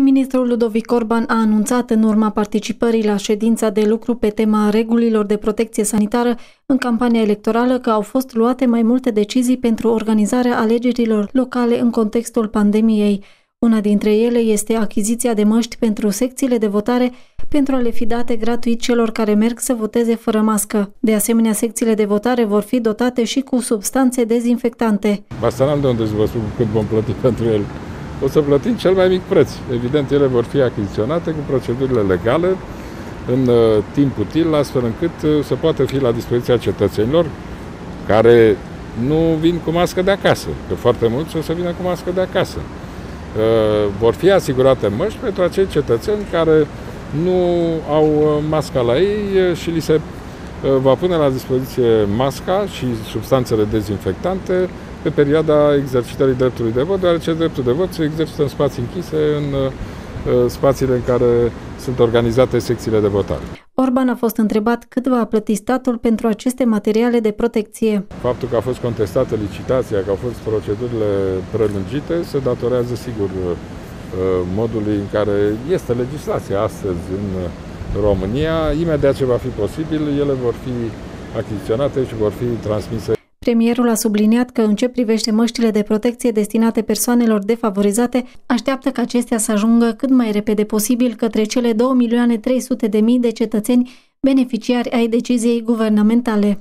Prim-ministrul Ludovic Orban a anunțat în urma participării la ședința de lucru pe tema regulilor de protecție sanitară în campania electorală că au fost luate mai multe decizii pentru organizarea alegerilor locale în contextul pandemiei. Una dintre ele este achiziția de măști pentru secțiile de votare pentru a le fi date gratuit celor care merg să voteze fără mască. De asemenea, secțiile de votare vor fi dotate și cu substanțe dezinfectante. Bastanal de unde vă spun cât vom plăti pentru el o să plătim cel mai mic preț. Evident, ele vor fi achiziționate cu procedurile legale în uh, timp util, astfel încât uh, să poată fi la dispoziția cetățenilor care nu vin cu mască de acasă, că foarte mulți o să vină cu mască de acasă. Uh, vor fi asigurate măști pentru acei cetățeni care nu au uh, masca la ei uh, și li se uh, va pune la dispoziție masca și substanțele dezinfectante pe perioada exercitării dreptului de vot, deoarece dreptul de vot se exercită în spații închise, în uh, spațiile în care sunt organizate secțiile de votare. Orban a fost întrebat cât va plăti statul pentru aceste materiale de protecție. Faptul că a fost contestată licitația, că au fost procedurile prelungite, se datorează sigur uh, modului în care este legislația astăzi în România. Imediat ce va fi posibil, ele vor fi achiziționate și vor fi transmise Premierul a subliniat că în ce privește măștile de protecție destinate persoanelor defavorizate, așteaptă ca acestea să ajungă cât mai repede posibil către cele 2.300.000 de cetățeni beneficiari ai deciziei guvernamentale.